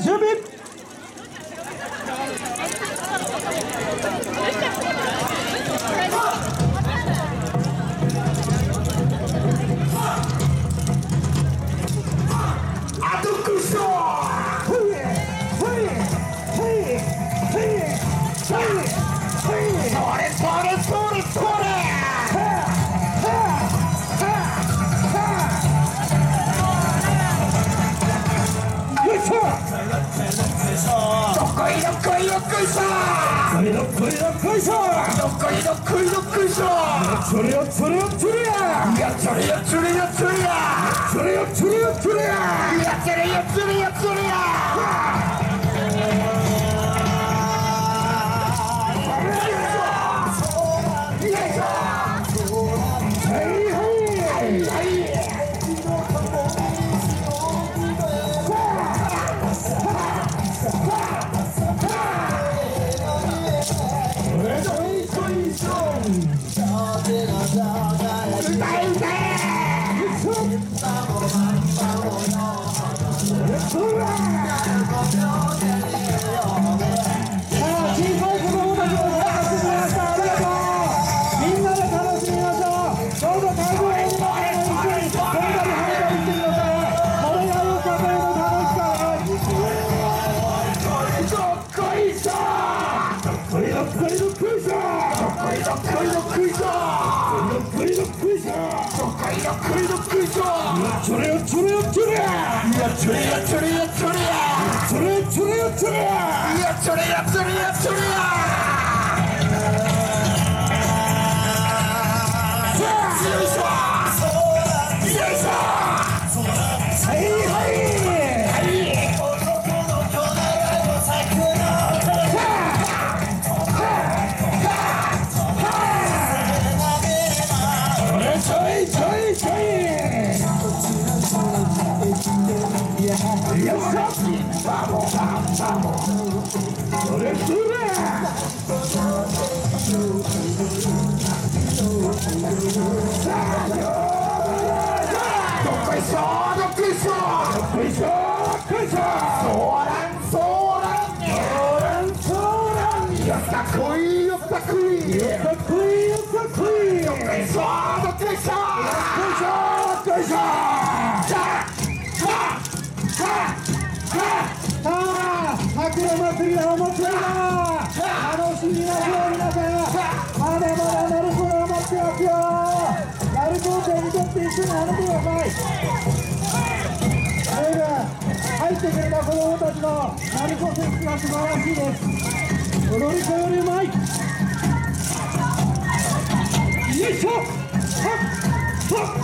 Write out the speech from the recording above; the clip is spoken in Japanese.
Jimmy どこいどこいしょこいのこいのこいしょどこいどこいどこいしょそれよそれや！いやそれやそれやそれや Hooray! どっこいどっこいどっこいしょそれよそれよそれやそれやそれやそれやそれよそれよそれやそれやそれやそれやよっしゃそあ桜祭りのお祭りだ楽しみましょう皆さんまだまだ鳴子が待ってますよ鳴子を手に取って一緒に跳ねてくださいそれで入ってくれた子供たちの鳴子選手が素晴らしいです踊り子よりうまいよいしょはっはっ